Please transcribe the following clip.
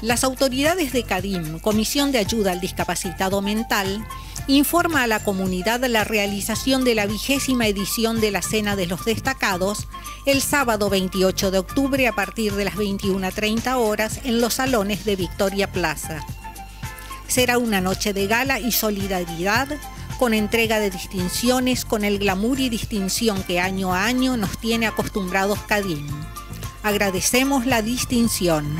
Las autoridades de CADIM, Comisión de Ayuda al Discapacitado Mental, informa a la comunidad la realización de la vigésima edición de la Cena de los Destacados el sábado 28 de octubre a partir de las 21.30 horas en los salones de Victoria Plaza. Será una noche de gala y solidaridad con entrega de distinciones con el glamour y distinción que año a año nos tiene acostumbrados CADIM. Agradecemos la distinción.